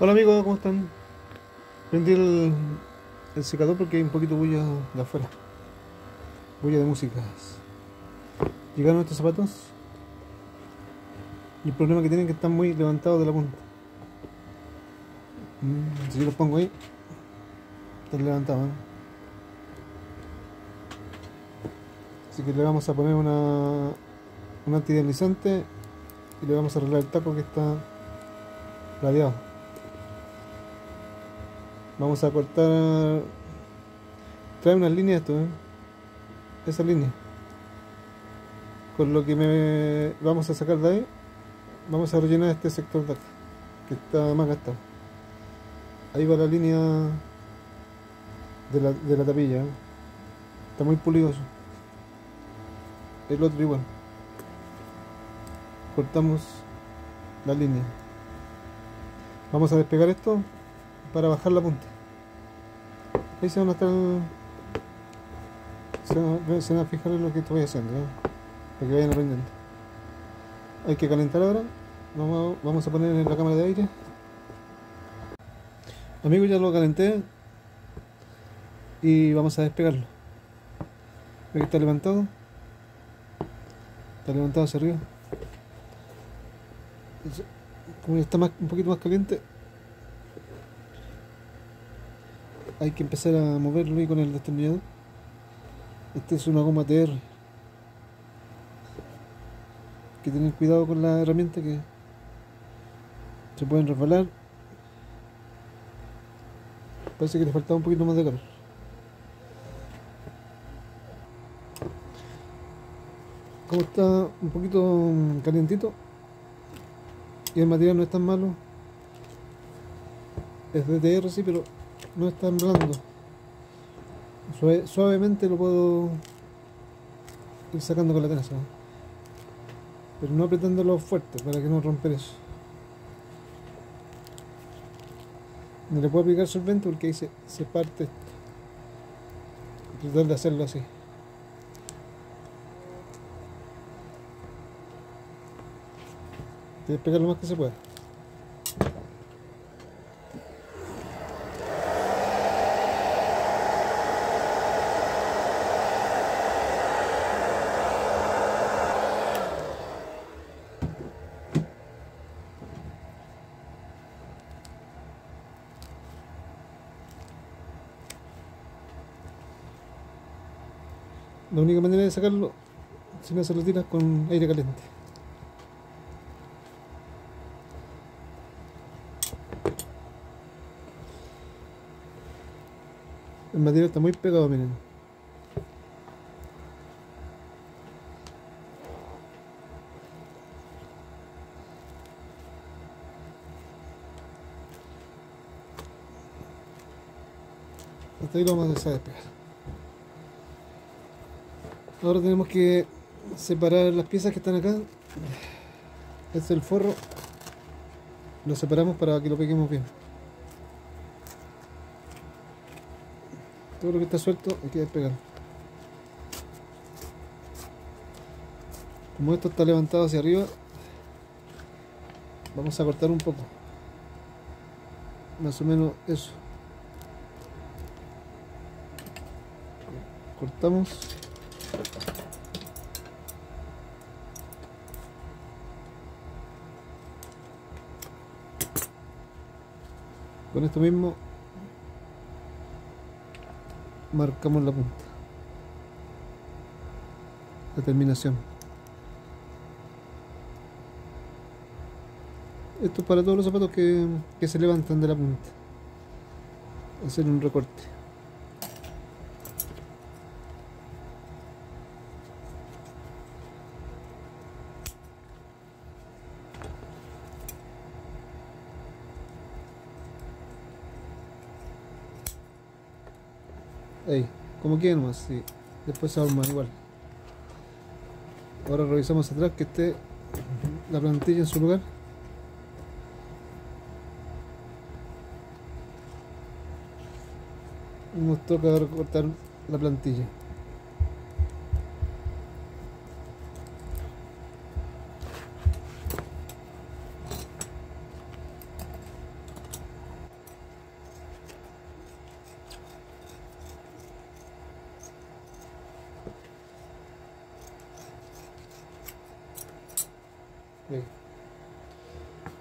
Hola amigos, ¿cómo están? Prendí el, secador porque hay un poquito bulla de afuera. Bulla de músicas. Llegaron estos zapatos. Y el problema que tienen es que están muy levantados de la punta. Mm, si yo los pongo ahí, están levantados. ¿eh? Así que le vamos a poner una, un antideslizante y le vamos a arreglar el taco que está radiado. Vamos a cortar. Trae unas líneas esto, ¿eh? Esa línea. Con lo que me vamos a sacar de ahí, vamos a rellenar este sector de acá, que está más gastado. Ahí va la línea de la, de la tapilla. ¿eh? Está muy pulido eso. El otro igual. Cortamos la línea. Vamos a despegar esto para bajar la punta. Ahí se van a estar. Se van, se a fijar en lo que estoy haciendo, ¿eh? para que vayan aprendiendo. Hay que calentar ahora. Vamos a, vamos a poner en la cámara de aire. Amigos, ya lo calenté. Y vamos a despegarlo. Ve que está levantado. Está levantado hacia arriba. Como ya está más, un poquito más caliente, hay que empezar a moverlo y con el destornillador. Esta es una goma TR. Hay que tener cuidado con la herramienta que se pueden resbalar. Parece que le faltaba un poquito más de calor. Como está un poquito calientito y el material no es tan malo, es de TR sí, pero no es tan blando. Suave, suavemente lo puedo ir sacando con la tenasa. Pero no apretándolo fuerte para que no romper eso. No le puedo aplicar solvente porque ahí se, se parte esto. Tratar de hacerlo así. De despegar lo más que se pueda. La única manera de sacarlo, si no se lo tiras con aire caliente. El material está muy pegado, miren. Hasta ahí lo vamos a despegar. Ahora tenemos que separar las piezas que están acá. Este es el forro. Lo separamos para que lo peguemos bien. Todo lo que está suelto hay que despegar. Como esto está levantado hacia arriba, vamos a cortar un poco. Más o menos eso. Cortamos. Con esto mismo marcamos la punta. La terminación. Esto es para todos los zapatos que, que se levantan de la punta. Hacer un recorte. Ahí, como quieran nomás, sí. Después se arma igual. Ahora revisamos atrás que esté la plantilla en su lugar. Nos toca recortar la plantilla.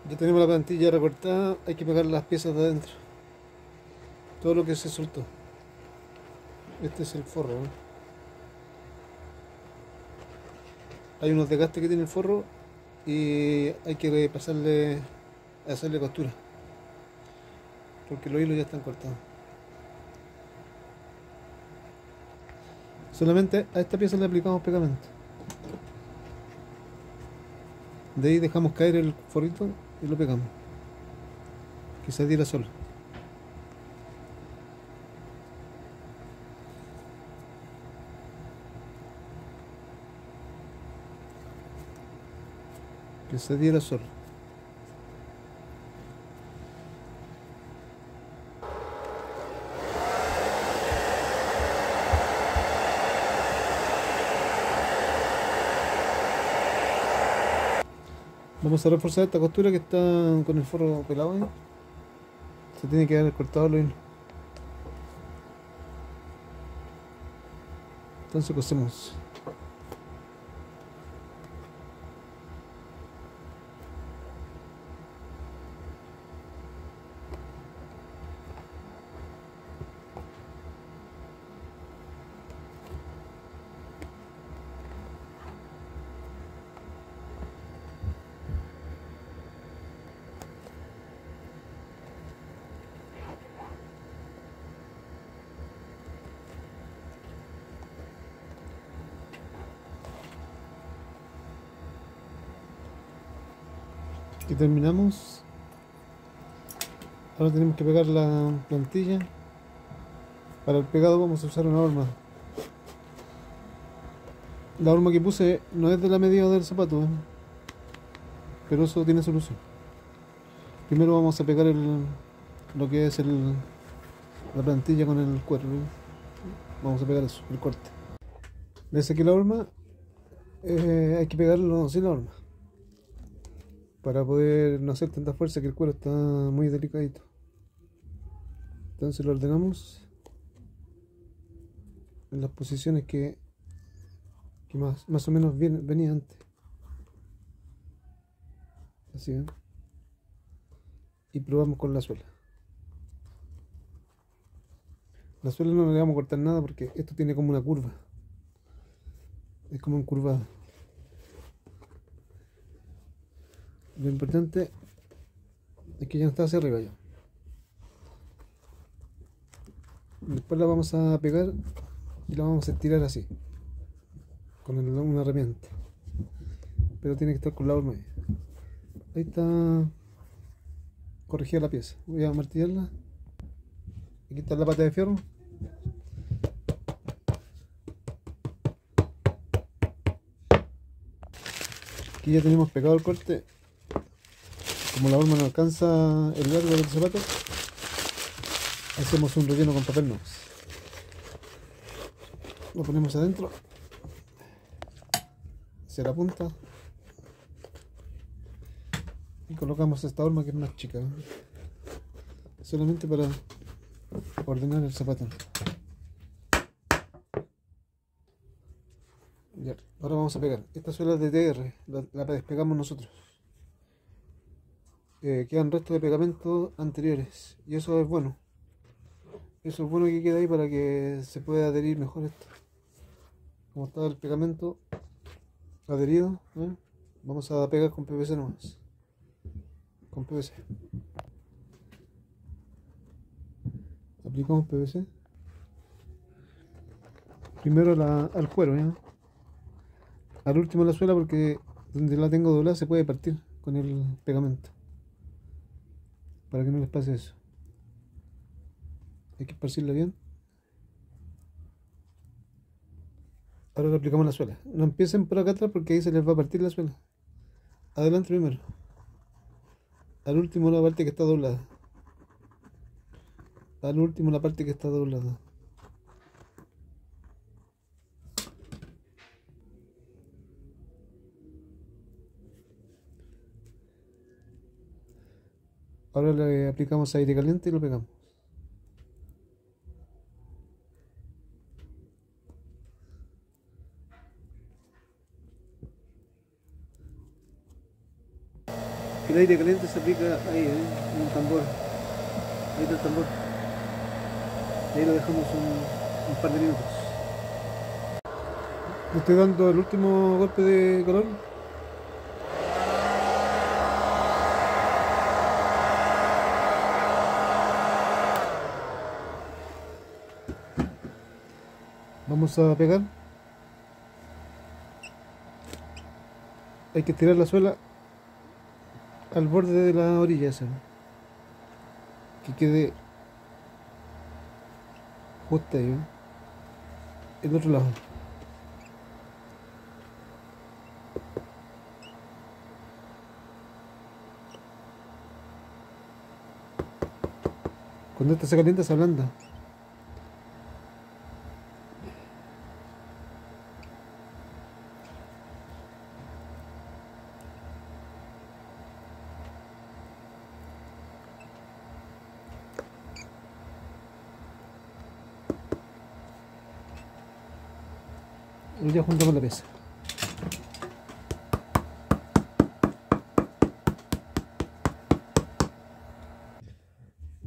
Ya tenemos la plantilla recortada, hay que pegar las piezas de adentro. Todo lo que se soltó. Este es el forro. ¿no? Hay unos desgastes que tiene el forro y hay que pasarle, hacerle costura. Porque los hilos ya están cortados. Solamente a esta pieza le aplicamos pegamento. De ahí dejamos caer el forrito y lo pegamos. Que se adhiera solo. Que se adhiera solo. Vamos a reforzar esta costura que está con el forro pelado ahí. Se tiene que haber cortado lo hilo. Entonces cosemos. Aquí terminamos. Ahora tenemos que pegar la plantilla. Para el pegado vamos a usar una horma. La horma que puse no es de la medida del zapato, pero eso tiene solución. Primero vamos a pegar el, lo que es el, la plantilla con el cuero. ¿eh? Vamos a pegar eso, el corte. Ves aquí la horma, eh, hay que pegarlo sin la horma para poder no hacer tanta fuerza que el cuero está muy delicadito. Entonces lo ordenamos en las posiciones que, más, más o menos venía antes. Así, ¿eh? Y probamos con la suela. La suela no le vamos a cortar nada porque esto tiene como una curva. Es como un curvado. Lo importante es que ya no está hacia arriba ya. Después la vamos a pegar y la vamos a estirar así. Con una herramienta. Pero tiene que estar con la horma ahí. Está corregida la pieza. Voy a martillarla. Aquí está la pata de fierro. Aquí ya tenemos pegado el corte como la horma no alcanza el largo del zapato, hacemos un relleno con papel nomás. Lo ponemos adentro, hacia la punta, y colocamos esta horma que es más chica, solamente para ordenar el zapato. Ahora vamos a pegar. Esta suela de TR, la, la despegamos nosotros eh, quedan restos de pegamento anteriores. Y eso es bueno. Eso es bueno que quede ahí para que se pueda adherir mejor esto. Como está el pegamento adherido ¿eh? vamos a pegar con PVC nomás. Con PVC aplicamos PVC primero al cuero al último la suela porque donde la tengo doblada se puede partir con el pegamento para que no les pase eso. Hay que esparcirla bien. Ahora le aplicamos la suela. No empiecen por acá atrás porque ahí se les va a partir la suela. Adelante primero. Al último la parte que está doblada. Al último la parte que está doblada. Ahora le aplicamos aire caliente y lo pegamos. El aire caliente se aplica ahí, ¿eh? en un tambor. Ahí está el tambor. Ahí lo dejamos un, un par de minutos. Le estoy dando el último golpe de calor. Vamos a pegar. Hay que tirar la suela al borde de la orilla esa. Que quede justo ahí. ¿eh? El otro lado. Cuando esta se calienta se ablanda. Y ya juntamos la pieza.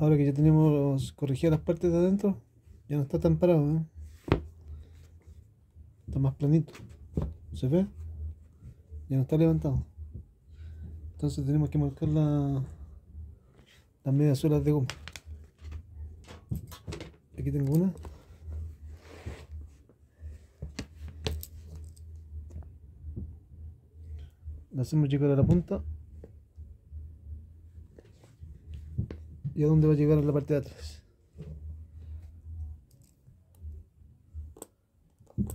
Ahora que ya tenemos corregidas las partes de adentro, ya no está tan parado, ¿eh? Está más planito. ¿Se ve? Ya no está levantado. Entonces tenemos que marcar la, las medias suelas de goma. Aquí tengo una. La hacemos llegar a la punta. ¿Y a dónde va a llegar a la parte de atrás?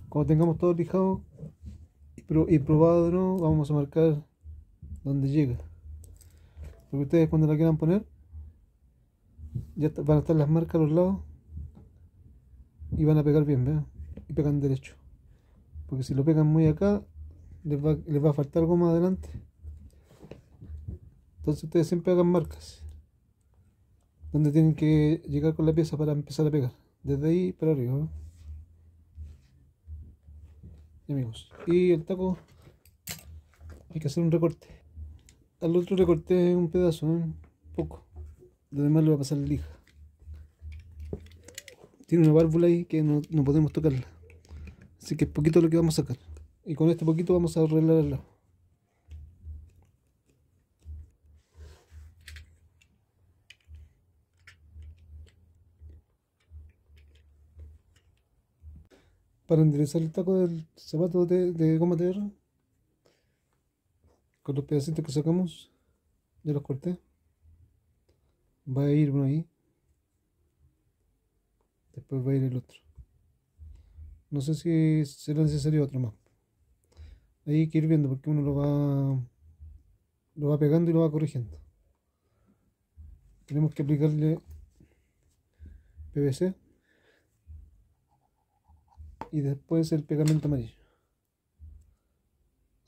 Cuando tengamos todo lijado y, pro- y probado de nuevo, vamos a marcar dónde llega. Porque ustedes cuando la quieran poner, ya van a estar las marcas a los lados y van a pegar bien, ¿ven? Y pegan derecho. Porque si lo pegan muy acá, les va, les va a faltar algo más adelante. Entonces ustedes siempre hagan marcas. Donde tienen que llegar con la pieza para empezar a pegar. Desde ahí para arriba. Y amigos. Y el taco hay que hacer un recorte. Al otro recorté un pedazo, ¿eh? poco. Lo demás le va a pasar lija. Tiene una válvula ahí que no, no podemos tocarla. Así que es poquito lo que vamos a sacar. Y con este poquito vamos a arreglar el lado. Para enderezar el taco del zapato de, de goma TR, con los pedacitos que sacamos, ya los corté. Va a ir uno ahí. Después va a ir el otro. No sé si será necesario otro más. Ahí hay que ir viendo porque uno lo va lo va pegando y lo va corrigiendo. Tenemos que aplicarle PVC y después el pegamento amarillo.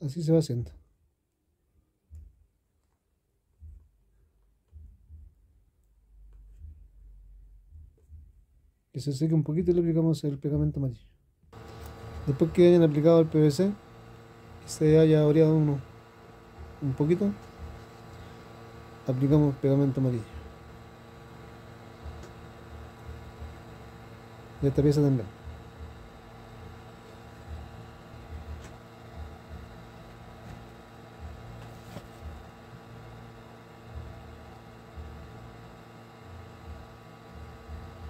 Así se va haciendo. Que se seque un poquito y le aplicamos el pegamento amarillo. Después que hayan aplicado el PVC y se haya oreado uno un poquito, aplicamos pegamento amarillo. Y esta pieza también.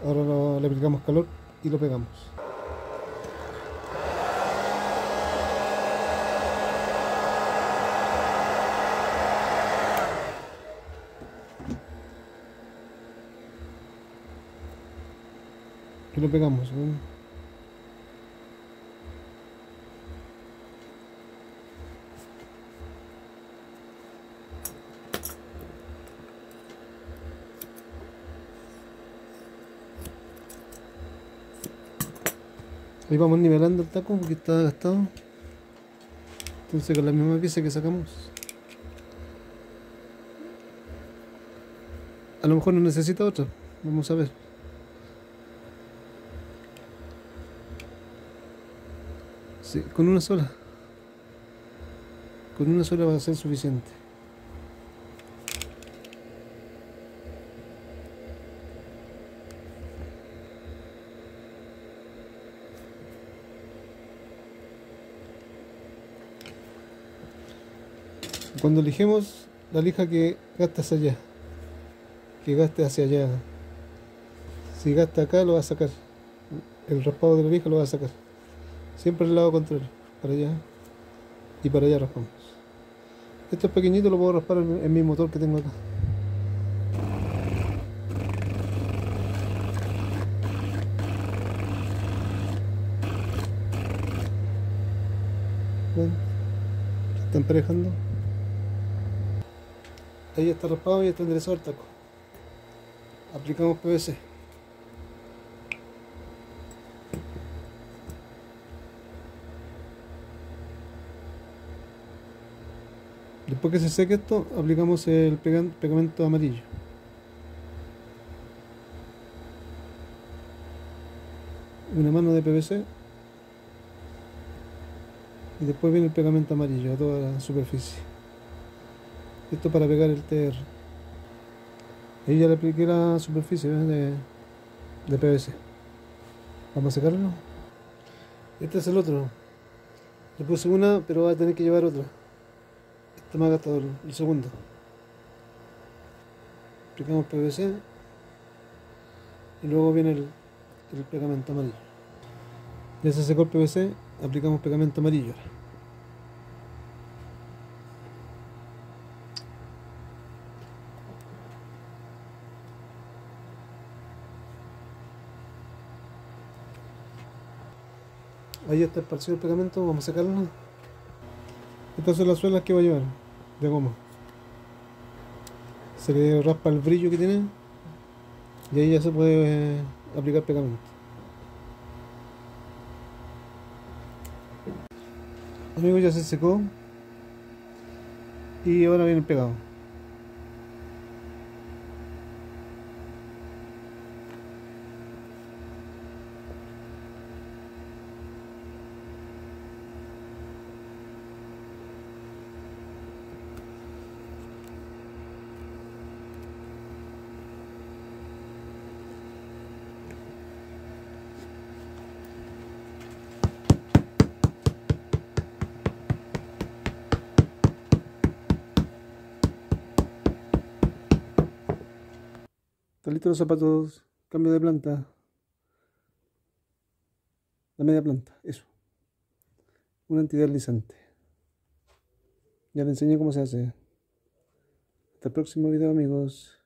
Ahora lo- le aplicamos calor y lo pegamos. Lo pegamos. Ahí vamos nivelando el taco porque está gastado. Entonces con la misma pieza que sacamos. A lo mejor no necesita otra. Vamos a ver. Sí, con una sola. Con una sola va a ser suficiente. Cuando elijemos la lija que gasta hacia allá, que gaste hacia allá. Si gasta acá, lo va a sacar. El raspado de la lija lo va a sacar. Siempre el lado contrario, para allá y para allá raspamos. Esto es pequeñito, lo puedo raspar en, mi motor que tengo acá. ¿Ven? Se está emparejando. Ahí está raspado y está enderezado el taco. Aplicamos PVC. Después que se seque esto, aplicamos el pegamento amarillo. Una mano de PVC. Y después viene el pegamento amarillo a toda la superficie. Esto para pegar el TR. Ahí ya le apliqué la superficie de, de PVC. Vamos a sacarlo. Este es el otro. Le puse una, pero va a tener que llevar otra. Este ha gastado el, el segundo. Aplicamos PVC. Y luego viene el, el pegamento amarillo. Ya se secó el PVC, aplicamos pegamento amarillo. Ahí está esparcido el pegamento, vamos a sacarlo. Estas son las suelas que va a llevar de goma. Se le raspa el brillo que tiene y ahí ya se puede eh, aplicar pegamento. Amigos, ya se secó y ahora viene el pegado. Los zapatos, cambio de planta. La media planta, eso. Un antideslizante. Ya le enseñé cómo se hace. Hasta el próximo video amigos.